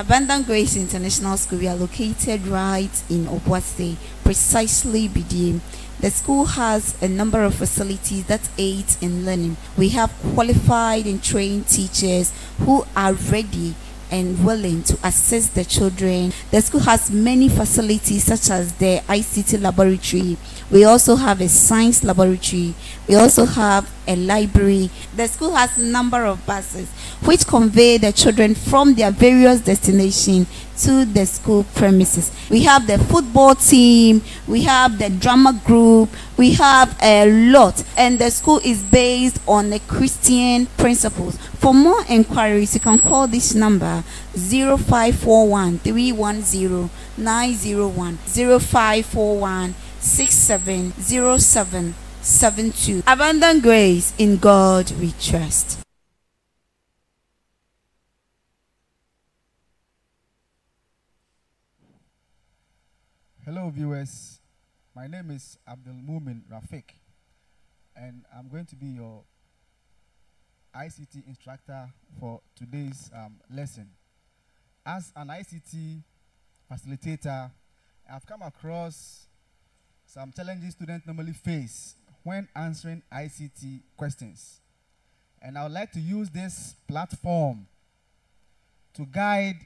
Abundant Grace International School, we are located right in Obuasi, precisely BDM. The school has a number of facilities that aid in learning. We have qualified and trained teachers who are ready and willing to assist the children. The school has many facilities such as the ICT laboratory. We also have a science laboratory. We also have a library. The school has a number of buses which convey the children from their various destinations to the school premises. We have the football team, we have the drama group, we have a lot, and the school is based on the Christian principles. For more inquiries, you can call this number 0541 310 901 0541 670772. Abundant grace in God we trust. Hello, viewers. My name is Abdul Mumin Rafik, and I'm going to be your ICT instructor for today's um, lesson. As an ICT facilitator, I've come across some challenges students normally face when answering ICT questions. And I would like to use this platform to guide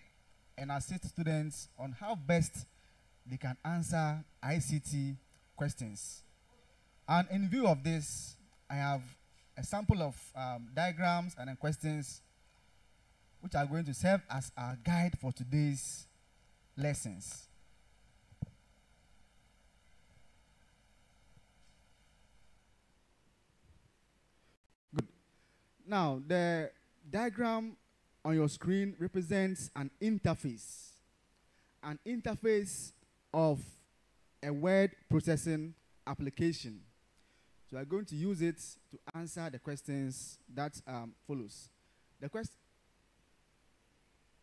and assist students on how best they can answer ICT questions. And in view of this, I have a sample of um, diagrams and questions which are going to serve as our guide for today's lessons. Now, the diagram on your screen represents an interface. An interface of a word processing application. So I'm going to use it to answer the questions that um, follows. The, quest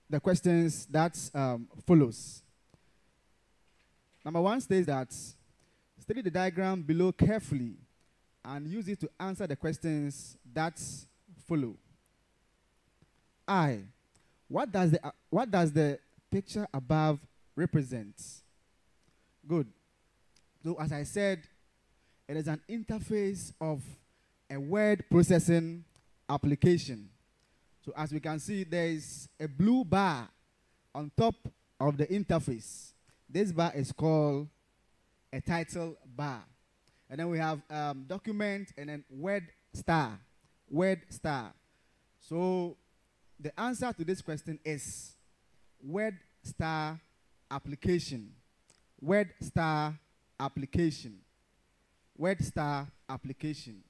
the questions that um, follows. Number one states that study the diagram below carefully and use it to answer the questions that follow. I. What does the, uh, what does the picture above represent? Good. So, as I said, it is an interface of a word processing application. So, as we can see, there is a blue bar on top of the interface. This bar is called a title bar. And then we have um, document and then word star. Word star. So, the answer to this question is word star application word star application. Word star application.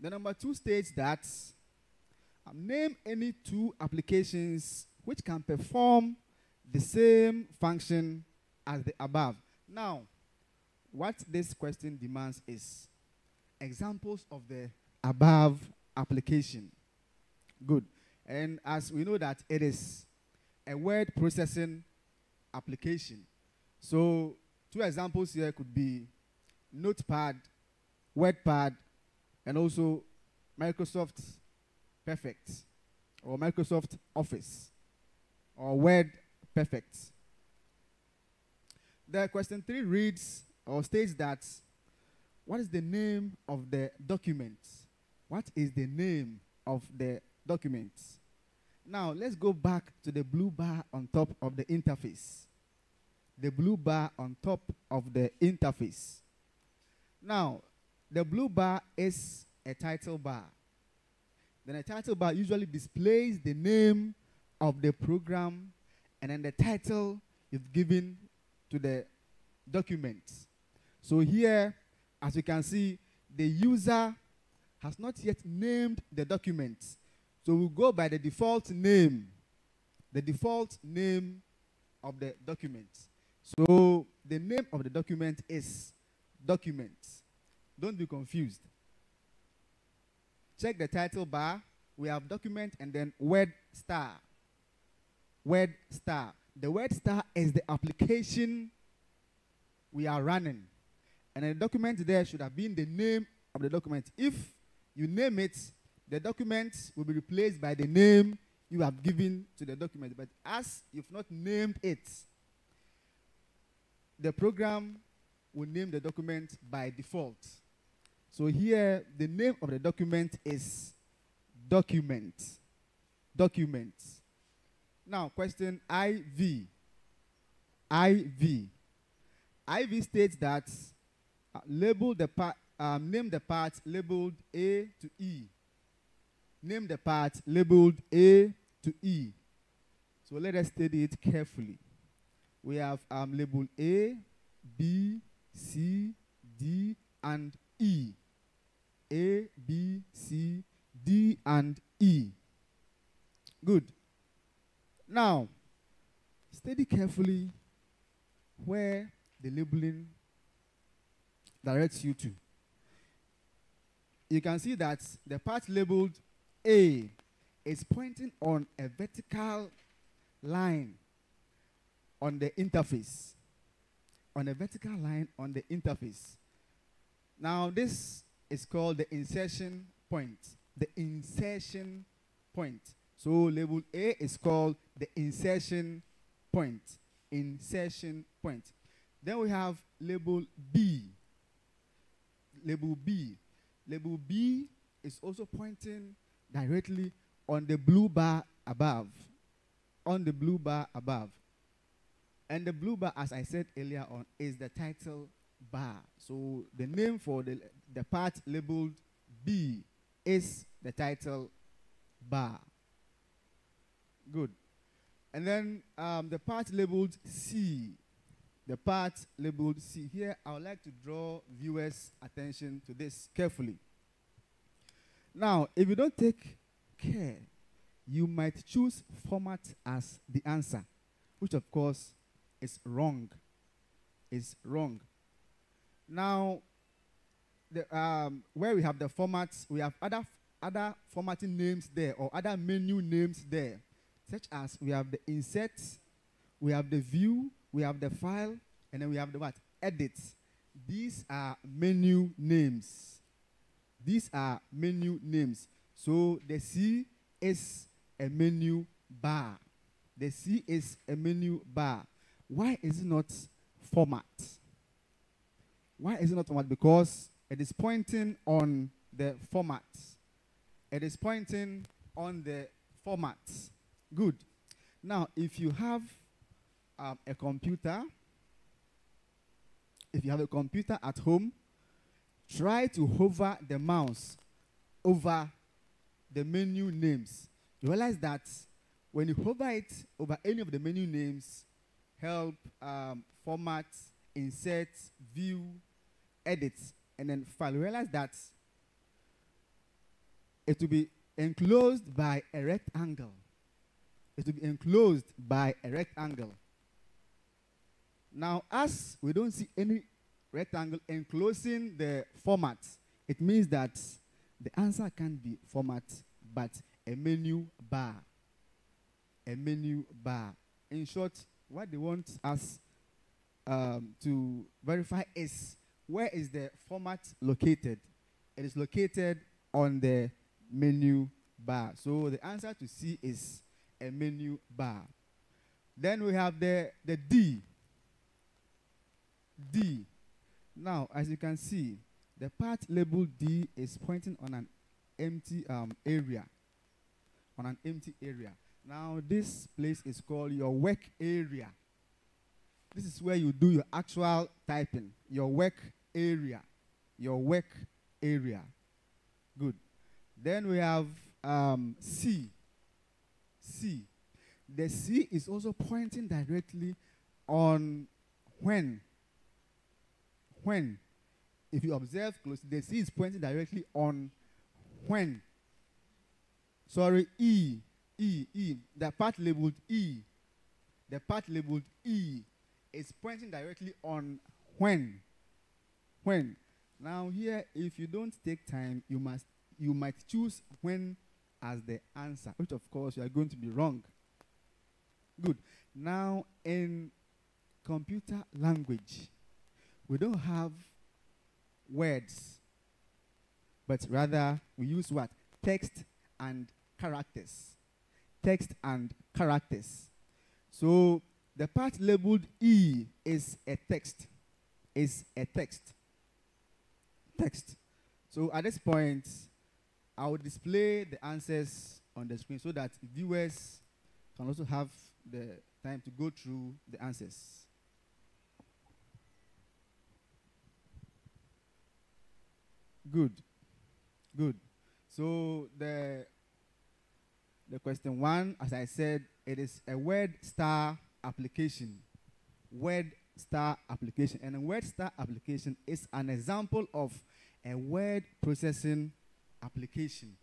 The number two states that um, name any two applications which can perform the same function as the above. Now, what this question demands is examples of the above application. Good. And as we know that it is a word processing application, so two examples here could be Notepad, WordPad, and also Microsoft Perfect or Microsoft Office or Word Perfect. The question three reads or states that what is the name of the document? What is the name of the document? Now let's go back to the blue bar on top of the interface the blue bar on top of the interface. Now, the blue bar is a title bar. Then a title bar usually displays the name of the program and then the title is given to the document. So here, as you can see, the user has not yet named the document. So we'll go by the default name, the default name of the document. So the name of the document is document. Don't be confused. Check the title bar. We have document and then word star. Word star. The word star is the application we are running. And the document there should have been the name of the document. If you name it, the document will be replaced by the name you have given to the document. But as you've not named it, the program will name the document by default. So here, the name of the document is document. Document. Now, question IV. IV. IV states that uh, label the part, um, name the part labeled A to E. Name the part labeled A to E. So let us study it carefully. We have um, label A, B, C, D, and E. A, B, C, D, and E. Good. Now, study carefully where the labeling directs you to. You can see that the part labeled A is pointing on a vertical line on the interface. On a vertical line on the interface. Now, this is called the insertion point. The insertion point. So, label A is called the insertion point. Insertion point. Then we have label B. Label B. Label B is also pointing directly on the blue bar above. On the blue bar above. And the blue bar, as I said earlier on, is the title bar. So the name for the, the part labeled B is the title bar. Good. And then um, the part labeled C. The part labeled C. Here, I would like to draw viewers' attention to this carefully. Now, if you don't take care, you might choose format as the answer, which of course is wrong. Is wrong. Now, the, um, where we have the formats, we have other other formatting names there or other menu names there, such as we have the insert, we have the view, we have the file, and then we have the what? Edit. These are menu names. These are menu names. So the C is a menu bar. The C is a menu bar. Why is it not format? Why is it not format? Because it is pointing on the format. It is pointing on the format. Good. Now, if you have um, a computer, if you have a computer at home, try to hover the mouse over the menu names. You realize that when you hover it over any of the menu names, help, um, format, insert, view, edit, and then file, you realize that it will be enclosed by a rectangle. It will be enclosed by a rectangle. Now, as we don't see any rectangle enclosing the format, it means that the answer can't be format, but a menu bar. A menu bar. In short, what they want us um, to verify is where is the format located? It is located on the menu bar. So the answer to C is a menu bar. Then we have the, the D. D. Now, as you can see, the part labeled D is pointing on an empty um, area. On an empty area. Now, this place is called your work area. This is where you do your actual typing. Your work area. Your work area. Good. Then we have um, C. C. The C is also pointing directly on when. When. If you observe closely, the C is pointing directly on when. Sorry, E. E. E. The part labeled E. The part labeled E is pointing directly on when. When. Now here, if you don't take time, you must you might choose when as the answer, which of course you are going to be wrong. Good. Now, in computer language, we don't have words, but rather we use what? Text and characters. text and characters. So the part labeled E is a text. Is a text. Text. So at this point, I will display the answers on the screen so that viewers can also have the time to go through the answers. Good. Good. So the the question one, as I said, it is a word star application. Word star application. And a word star application is an example of a word processing application.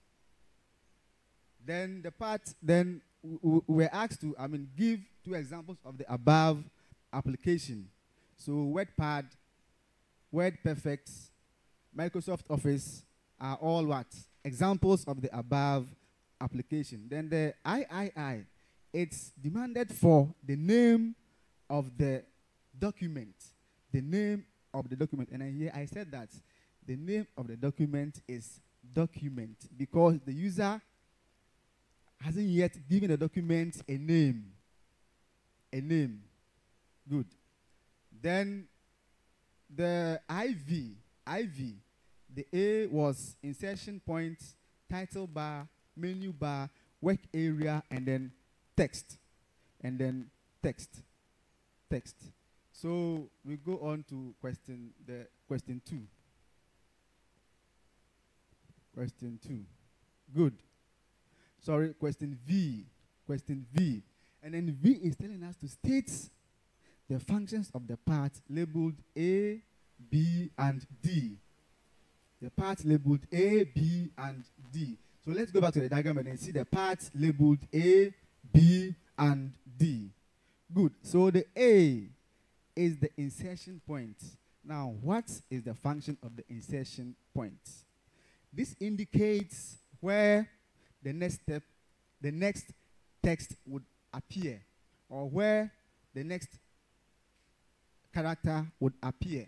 Then the part, then we were asked to, I mean, give two examples of the above application. So WordPad, WordPerfect, Microsoft Office are all what? Examples of the above application. Then the III, it's demanded for the name of the document. The name of the document. And here I said that the name of the document is document because the user hasn't yet given the document a name. A name. Good. Then the IV, IV, the A was insertion point, title bar, menu bar, work area, and then text. And then text. Text. So we go on to question the question two. Question two. Good. Sorry, question V. Question V. And then V is telling us to state the functions of the part labeled A, B, and D. The part labeled A, B, and D. So let's go back to the diagram and then see the parts labeled A, B, and D. Good. So the A is the insertion point. Now, what is the function of the insertion point? This indicates where the next step, the next text would appear, or where the next character would appear.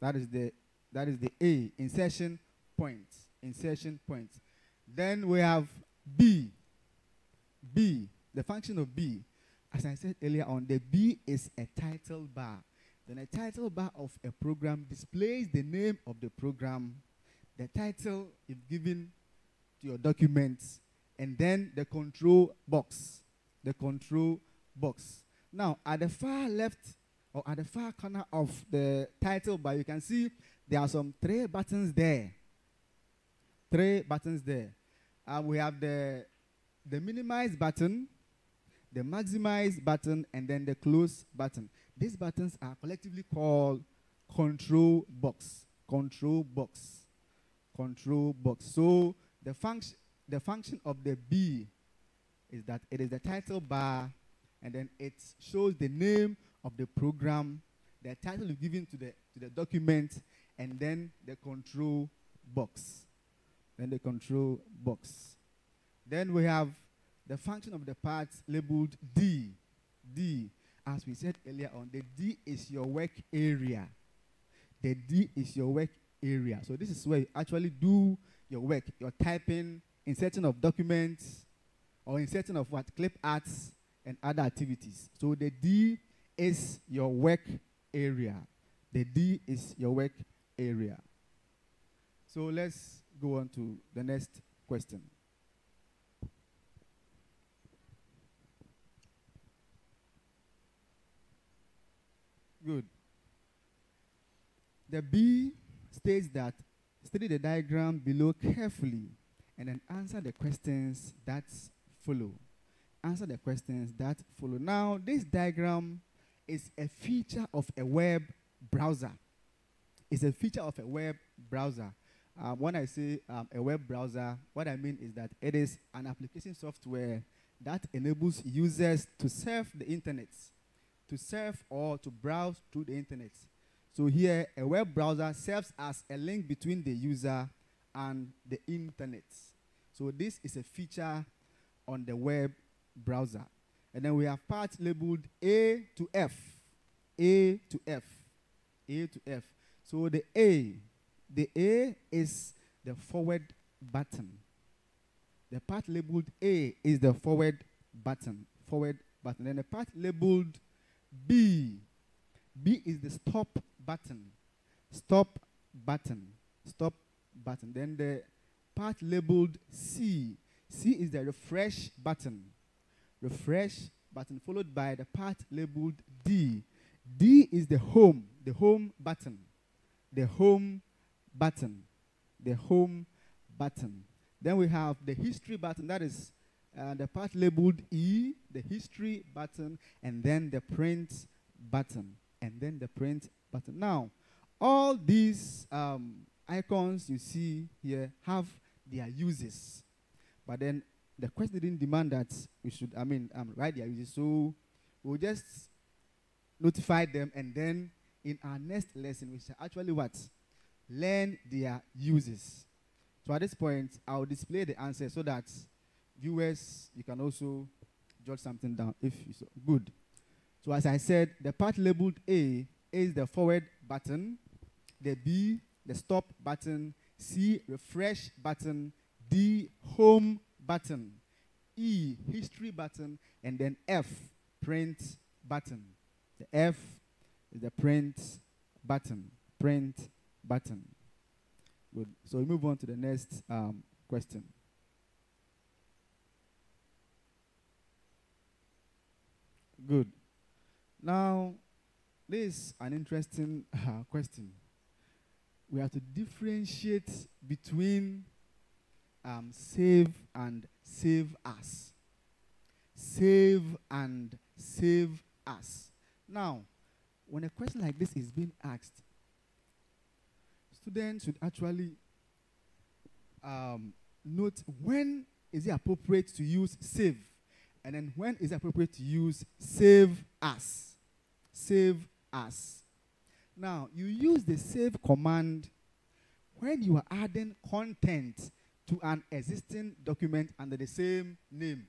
That is the that is the A insertion point. Insertion point. Then we have B. B. The function of B. As I said earlier on, the B is a title bar. Then a title bar of a program displays the name of the program, the title is given to your documents, and then the control box. The control box. Now, at the far left or at the far corner of the title bar, you can see there are some three buttons there. Three buttons there. Uh, we have the, the minimize button, the maximize button, and then the close button. These buttons are collectively called control box. Control box. Control box. So the function the function of the B is that it is the title bar and then it shows the name of the program, the title is given to the to the document, and then the control box. Then the control box. Then we have the function of the parts labeled D. D. As we said earlier on, the D is your work area. The D is your work area. So this is where you actually do your work. You're typing, inserting of documents, or inserting of what? Clip arts and other activities. So the D is your work area. The D is your work area. So let's go on to the next question. Good. The B states that study the diagram below carefully and then answer the questions that follow. Answer the questions that follow. Now, this diagram is a feature of a web browser. It's a feature of a web browser. Um, when I say um, a web browser, what I mean is that it is an application software that enables users to surf the internet, to surf or to browse through the internet. So here, a web browser serves as a link between the user and the internet. So this is a feature on the web browser. And then we have parts labeled A to F. A to F. A to F. So the A, the A is the forward button. The part labeled A is the forward button, forward button. Then the part labeled B. B is the stop button. Stop button. Stop button. Then the part labeled C. C is the refresh button. Refresh button followed by the part labeled D. D is the home, the home button. The home button. The home button. Then we have the history button, that is uh, the part labeled E, the history button, and then the print button. And then the print button. Now, all these um, icons you see here have their uses. But then the question didn't demand that we should, I mean, um, their uses. So we'll just notify them and then in our next lesson we shall actually what? Learn their uses. So at this point, I'll display the answer so that viewers, you can also jot something down if you so. Good. So as I said, the part labeled A is the forward button, the B, the stop button, C, refresh button, D, home button, E, history button, and then F, print button. The F is the print button, print button. Good. So we move on to the next um, question. Good. Now, this is an interesting uh, question. We have to differentiate between um, save and save as. Save and save as. Now, when a question like this is being asked, students should actually um, note when is it appropriate to use save and then when is it appropriate to use save as. save as. now you use the save command when you are adding content to an existing document under the same name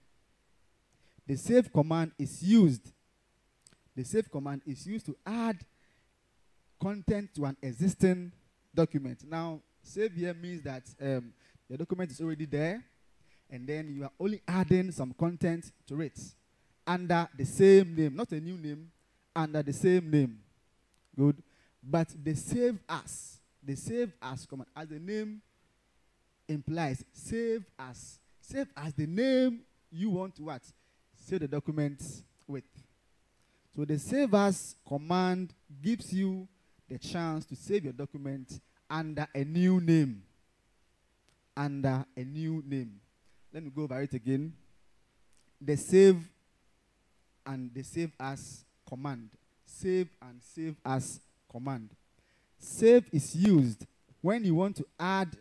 the save command is used the save command is used to add content to an existing document. Now, save here means that um, the document is already there, and then you are only adding some content to it under the same name, not a new name, under the same name. Good. But the save as, the save as command, as the name implies, save as, save as the name you want to what? Save the document with. So the save as command gives you the chance to save your document under a new name. Under a new name. Let me go over it again. The save and the save as command. Save and save as command. Save is used when you want to add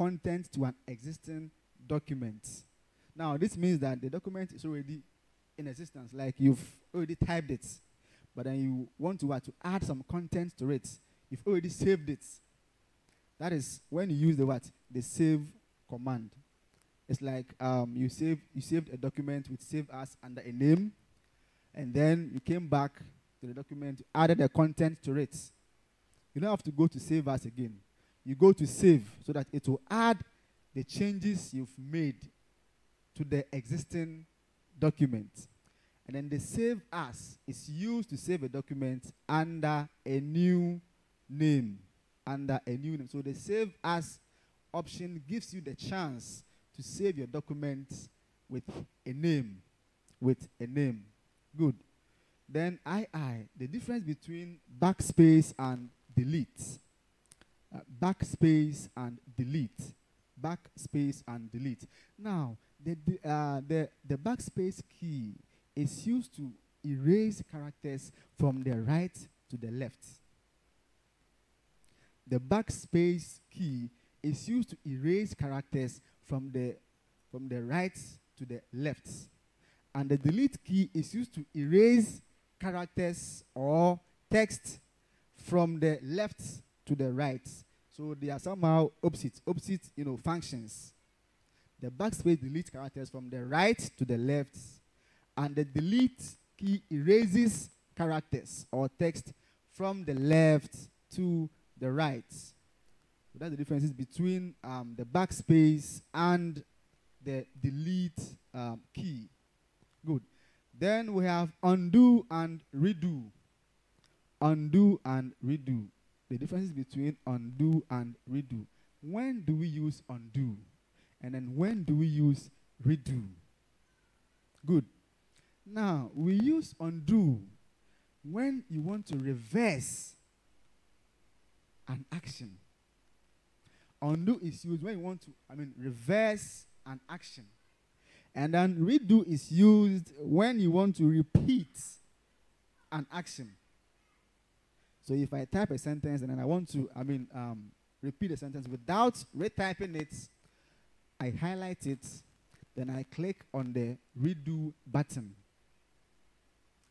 content to an existing document. Now, this means that the document is already in existence, like you've already typed it, but then you want to, what, to add some content to it. You've already saved it. That is when you use the what? The save command. It's like um, you save you saved a document with save as under a name, and then you came back to the document, added the content to it. You don't have to go to save as again. You go to save so that it will add the changes you've made to the existing document. And then the save as is used to save a document under a new name. Under a new name. So the save as option gives you the chance to save your document with a name. With a name. Good. Then II, the difference between backspace and delete. Uh, backspace and delete. Backspace and delete. Now, the, the, uh, the, the backspace key is used to erase characters from the right to the left. The backspace key is used to erase characters from the, from the right to the left. And the delete key is used to erase characters or text from the left to the right. So they are somehow opposite, opposite, you know, functions. The backspace deletes characters from the right to the left, and the delete key erases characters or text from the left to the right. So that's the differences between um, the backspace and the delete um, key. Good. Then we have undo and redo. Undo and redo. The difference between undo and redo. When do we use undo? And then when do we use redo? Good. Now, we use undo when you want to reverse an action. Undo is used when you want to, I mean, reverse an action. And then redo is used when you want to repeat an action. So if I type a sentence and then I want to, I mean, um, repeat a sentence without retyping it, I highlight it, then I click on the redo button.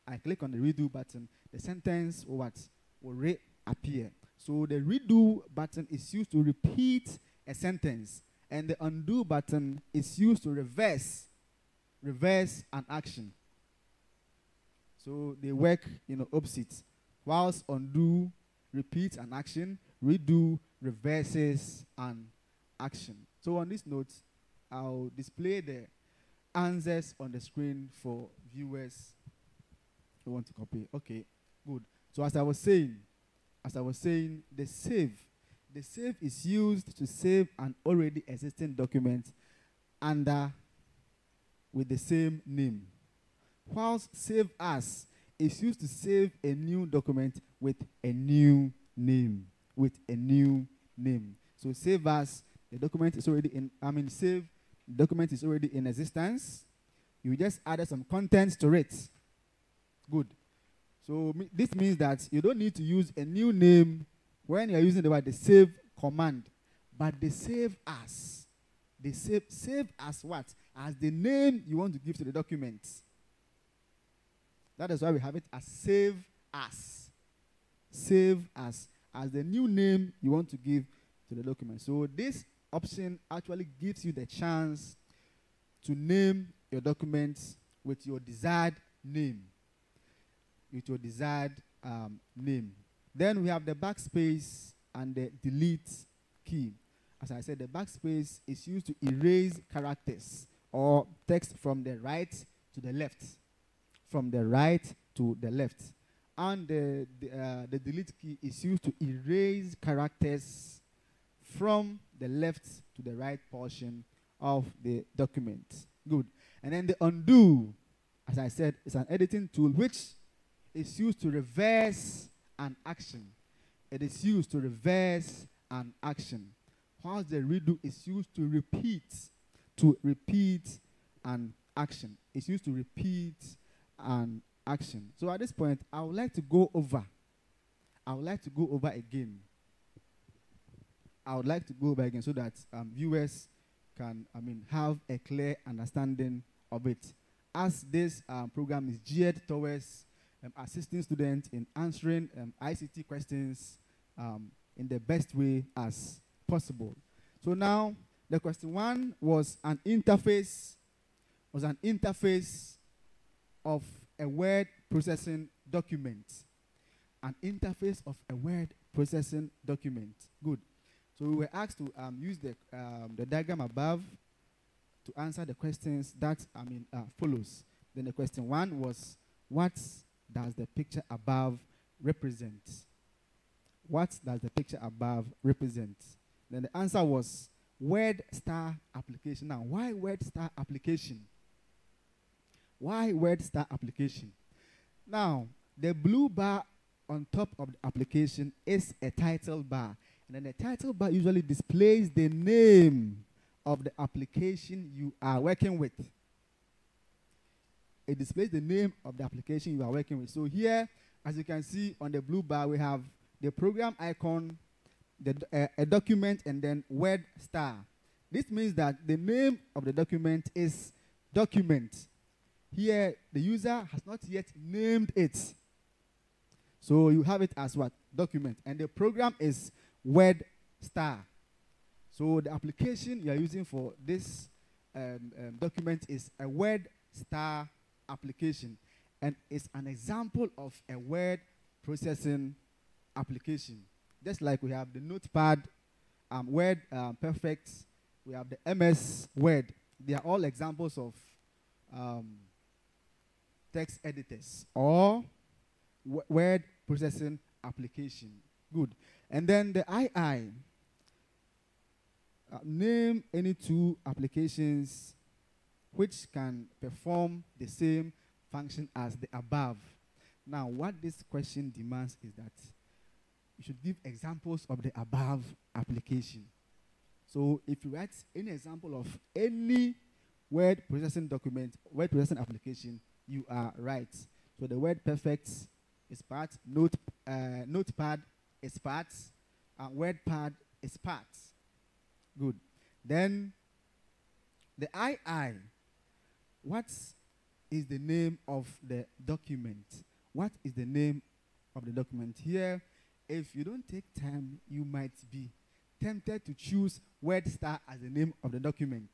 I click on the redo button, the sentence will what will reappear. So the redo button is used to repeat a sentence, and the undo button is used to reverse reverse an action. So they work, you know, opposites. Whilst undo repeats an action, redo reverses an action. So on this note, I'll display the answers on the screen for viewers who want to copy. Okay, good. So as I was saying, as I was saying, the save, the save is used to save an already existing document under with the same name. Whilst save as is used to save a new document with a new name. With a new name. So save as the document is already in, I mean, save document is already in existence. You just added some contents to it. Good. So this means that you don't need to use a new name when you're using the word the save command, but the save as. The save save as what? As the name you want to give to the document. That is why we have it as save as. Save as as the new name you want to give to the document. So this option actually gives you the chance to name your documents with your desired name. With your desired um, name. Then we have the backspace and the delete key. As I said, the backspace is used to erase characters or text from the right to the left. From the right to the left. And the, the, uh, the delete key is used to erase characters from the left to the right portion of the document. Good. And then the undo, as I said, is an editing tool which is used to reverse an action. It is used to reverse an action. Whilst the redo is used to repeat, to repeat an action. It's used to repeat an action. So at this point, I would like to go over. I would like to go over again. I would like to go over again so that um, viewers can, I mean, have a clear understanding of it. As this um, program is geared towards um, assisting students in answering um, ICT questions um, in the best way as possible. So now, the question one was an interface, was an interface of a word processing document. An interface of a word processing document. Good. So we were asked to um, use the, um, the diagram above to answer the questions that I mean uh, follows. Then the question one was, what does the picture above represent? What does the picture above represent? Then the answer was word star application. Now, why word star application? Why word star application? Now, the blue bar on top of the application is a title bar. And then the title bar usually displays the name of the application you are working with. It displays the name of the application you are working with. So here, as you can see on the blue bar, we have the program icon, the, uh, a document, and then word star. This means that the name of the document is document. Here, the user has not yet named it. So you have it as what? Document. And the program is word star. So the application you are using for this um, um, document is a word star application. And it's an example of a word processing application. Just like we have the Notepad, um, Word um, Perfect, we have the MS Word. They are all examples of um, text editors or word processing application. Good. And then the II. Uh, name any two applications which can perform the same function as the above. Now, what this question demands is that you should give examples of the above application. So, if you write any example of any word processing document, word processing application, you are right. So, the word perfect is part, note, uh, notepad is part, and wordpad is part. Good. Then, the II. What is the name of the document? What is the name of the document? Here, if you don't take time, you might be tempted to choose word star as the name of the document.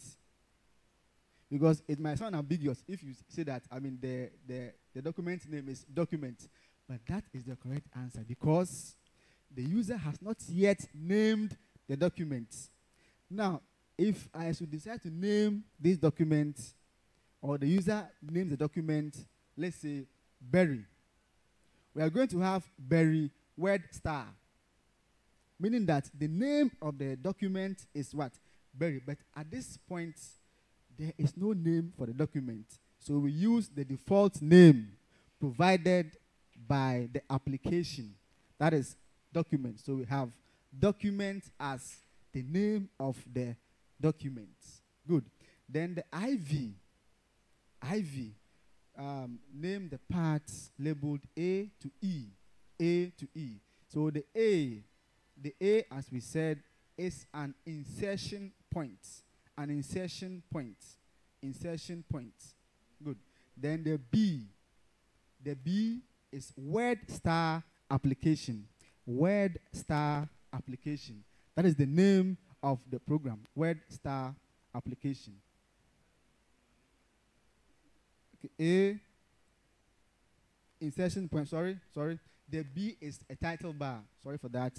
Because it might sound ambiguous if you say that, I mean, the, the, the document name is document. But that is the correct answer because the user has not yet named the document. Now, if I should decide to name this document, or the user names the document, let's say Berry, we are going to have Berry word star, meaning that the name of the document is what? Berry. But at this point, there is no name for the document. So we use the default name provided by the application. That is document. So we have document as the name of the document. Good. Then the IV. IV. Um, name the parts labeled A to E. A to E. So the A, the A, as we said, is an insertion point. An insertion point. Insertion point. Good. Then the B. The B is word star application. Word star application. That is the name of the program. Word star application. Okay, A insertion point. Sorry, sorry. The B is a title bar. Sorry for that.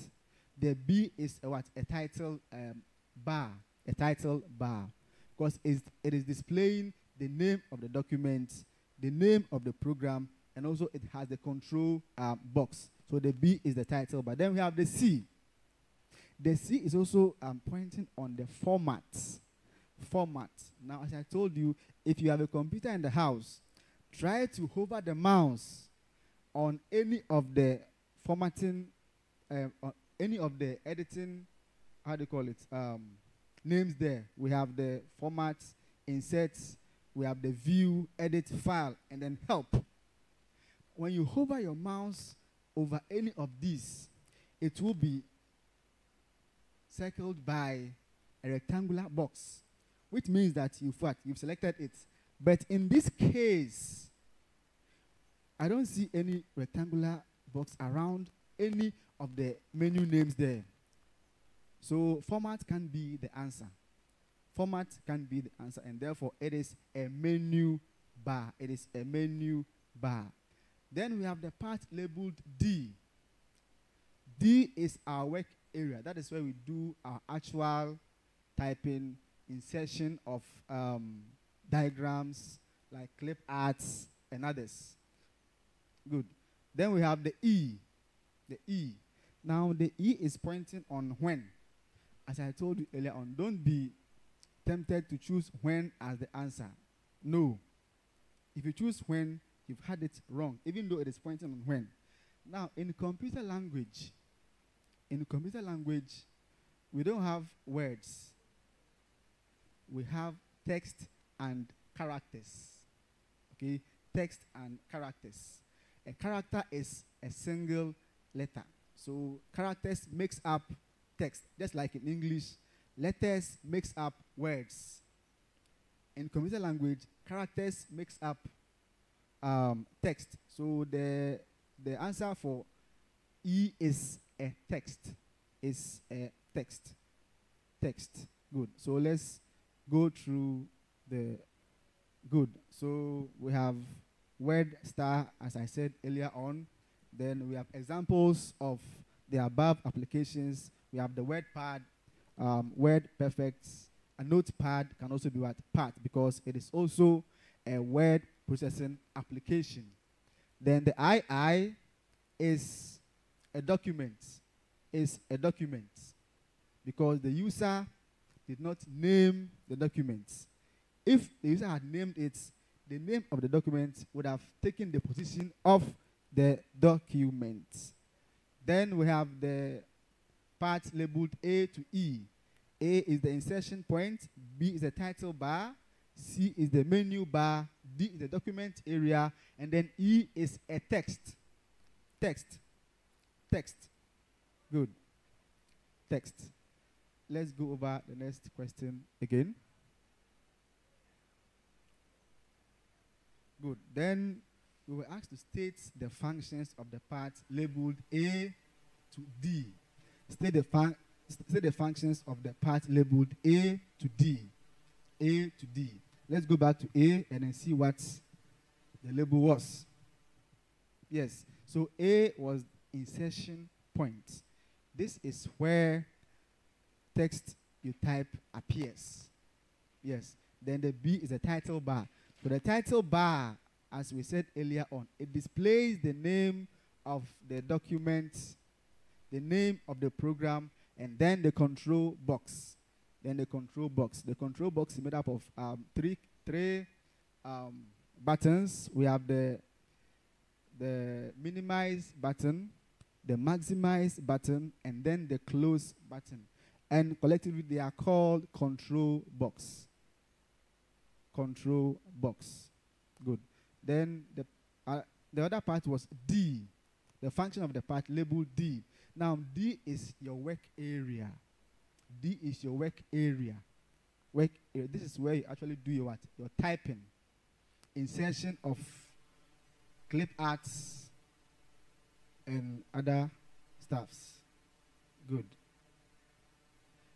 The B is a what? A title um, bar. A title bar. Because it is displaying the name of the document, the name of the program, and also it has the control uh, box. So the B is the title bar. Then we have the C. The C is also um, pointing on the format. Format. Now, as I told you, if you have a computer in the house, try to hover the mouse on any of the formatting, um, any of the editing, how do you call it, um, names there. We have the format, inserts, we have the view, edit, file, and then help. When you hover your mouse over any of these, it will be circled by a rectangular box, which means that you've, you've selected it. But in this case, I don't see any rectangular box around any of the menu names there. So format can be the answer. Format can be the answer, and therefore it is a menu bar. It is a menu bar. Then we have the part labeled D. D is our work area. That is where we do our actual typing, insertion of um, diagrams like clip arts and others. Good. Then we have the E. The E. Now the E is pointing on when. As I told you earlier on, don't be tempted to choose when as the answer. No. If you choose when, you've had it wrong, even though it is pointing on when. Now, in computer language, in computer language, we don't have words. We have text and characters. Okay? Text and characters. A character is a single letter. So characters makes up text, just like in English, letters makes up words. In computer language, characters makes up um, text. So the the answer for E is a text. Is a text. Text. Good. So let's go through the good. So we have WordStar, as I said earlier on. Then we have examples of the above applications. We have the word pad, um, word perfect. A notepad can also be what part because it is also a word processing application. Then the II is a document, is a document because the user did not name the document. If the user had named it, the name of the document would have taken the position of the document. Then we have the part labeled A to E. A is the insertion point, B is the title bar, C is the menu bar, D is the document area, and then E is a text. Text. Text. Good. Text. Let's go over the next question again. Good. Then we were asked to state the functions of the part labeled A to D. State the, fun- state the functions of the part labeled A to D. A to D. Let's go back to A and then see what the label was. Yes. So A was insertion point. This is where text you type appears. Yes. Then the B is the title bar. So the title bar, as we said earlier on, it displays the name of the document, the name of the program, and then the control box. Then the control box. The control box is made up of um, three three um, buttons. We have the the minimize button, the maximize button, and then the close button. And collectively, they are called control box. Control box. Good. Then the uh, the other part was D, the function of the part labeled D. Now D is your work area. D is your work area. Work area. This is where you actually do your what? Your typing, insertion of clip arts and other stuffs. Good.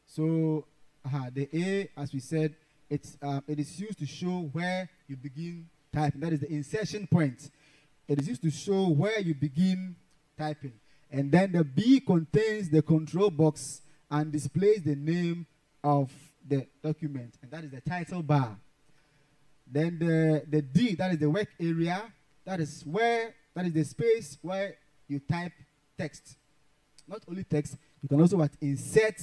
So uh, the A, as we said, it's uh, it is used to show where you begin typing. That is the insertion point. It is used to show where you begin typing. And then the B contains the control box and displays the name of the document. And that is the title bar. Then the, the D, that is the work area. That is where, that is the space where you type text. Not only text, you can also what, insert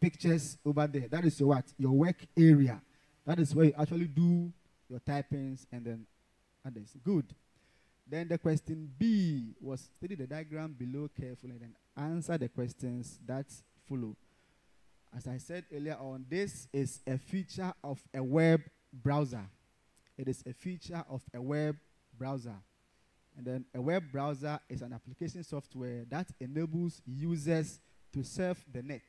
pictures over there. That is your what? Your work area. That is where you actually do your typings and then others. Good. Then the question B was study the diagram below carefully and answer the questions that follow. As I said earlier on, this is a feature of a web browser. It is a feature of a web browser. And then a web browser is an application software that enables users to surf the net.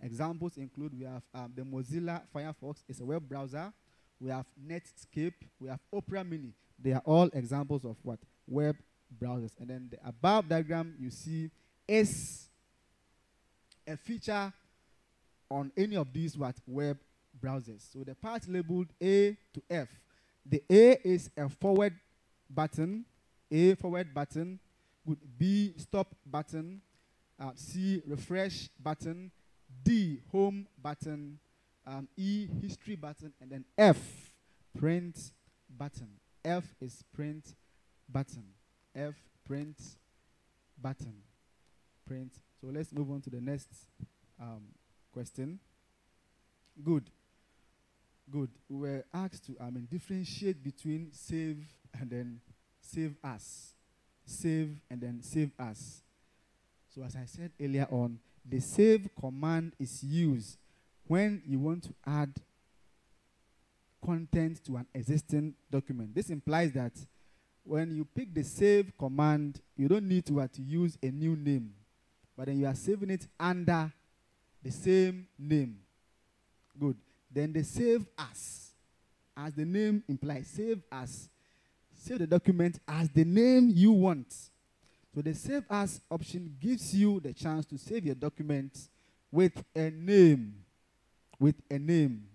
Examples include we have um, the Mozilla Firefox, it's a web browser. We have Netscape, we have Opera Mini. They are all examples of what? Web browsers. And then the above diagram you see is a feature on any of these what web browsers. So the part labeled A to F. The A is a forward button, A forward button, good B stop button, uh, C refresh button, D home button, um, E history button, and then F print button. F is print button. F print button. Print. So let's move on to the next um, question. Good. Good. We were asked to I mean differentiate between save and then save as. Save and then save as. So as I said earlier on, the save command is used when you want to add content to an existing document. This implies that when you pick the save command, you don't need to, uh, to use a new name, but then you are saving it under the same name. Good. Then the save as, as the name implies, save as, save the document as the name you want. So the save as option gives you the chance to save your document with a name. With a name.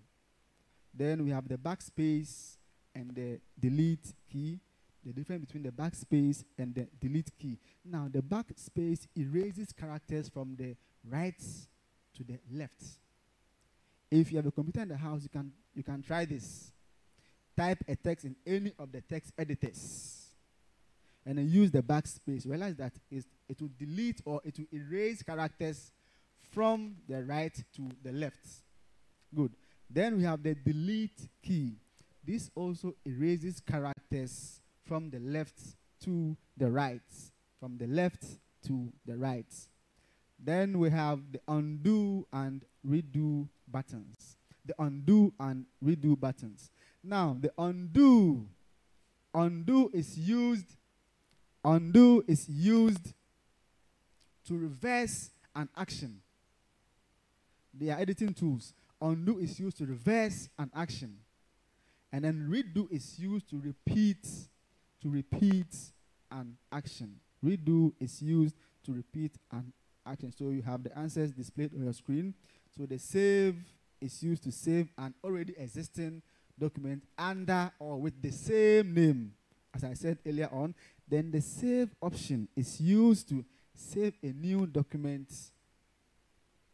Then we have the backspace and the delete key. The difference between the backspace and the delete key. Now, the backspace erases characters from the right to the left. If you have a computer in the house, you can, you can try this. type a text in any of the text editors and then use the backspace, realize that it will delete or it will erase characters from the right to the left. Good. Then we have the delete key. This also erases characters from the left to the right. From the left to the right. Then we have the undo and redo buttons. The undo and redo buttons. Now, the undo, undo is used, undo is used to reverse an action. They are editing tools. Undo is used to reverse an action. And then redo is used to repeat, to repeat an action. Redo is used to repeat an action. So you have the answers displayed on your screen. So the save is used to save an already existing document under or with the same name, as I said earlier on. Then the save option is used to save a new document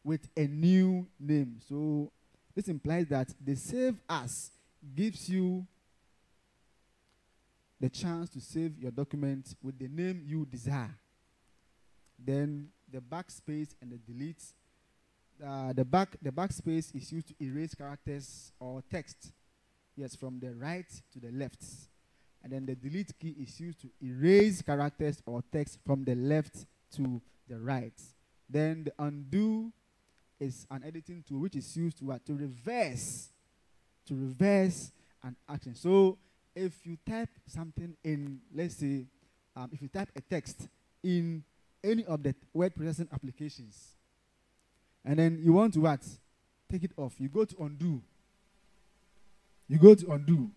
with a new name. So this implies that the save as gives you the chance to save your document with the name you desire. Then the backspace and the delete. Uh, the back the backspace is used to erase characters or text. Yes, from the right to the left. And then the delete key is used to erase characters or text from the left to the right. Then the undo is an editing tool which is used to, uh, to reverse to reverse an action. So if you type something in, let's say, um, if you type a text in any of the word processing applications, and then you want to what? Take it off. You go to undo. You go to undo.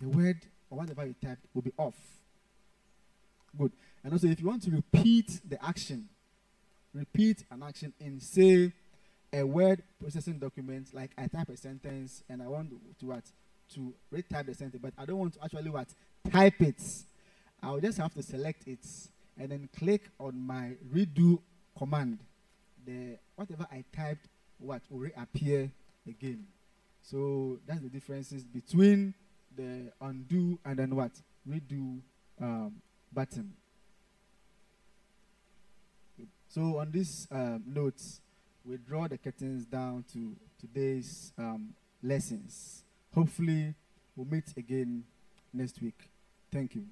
The word or whatever you typed will be off. Good. And also, if you want to repeat the action, repeat an action in, say, a word processing document, like I type a sentence and I want to what? To retype the sentence, but I don't want to actually what? Type it. I'll just have to select it and then click on my redo command. The whatever I typed, what will reappear again. So that's the differences between the undo and then what? Redo um, button. So on this um, notes, we draw the curtains down to today's um, lessons. Hopefully, we'll meet again next week. Thank you.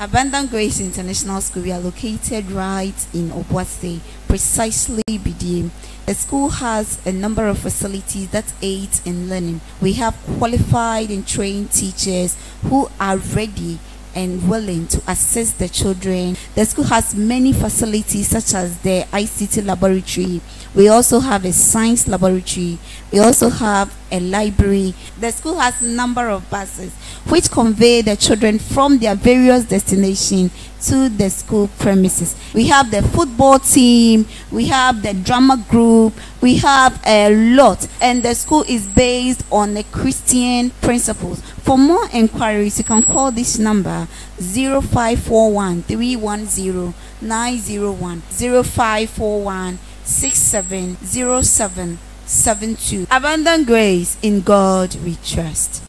Abundant Grace International School, we are located right in Obuasi, precisely BDM. The school has a number of facilities that aid in learning. We have qualified and trained teachers who are ready and willing to assist the children. The school has many facilities such as the ICT laboratory. We also have a science laboratory. We also have a library. The school has a number of buses which convey the children from their various destinations to the school premises. We have the football team, we have the drama group, we have a lot, and the school is based on the Christian principles. For more inquiries, you can call this number 0541 310 901 0541 670772. Abundant grace in God we trust.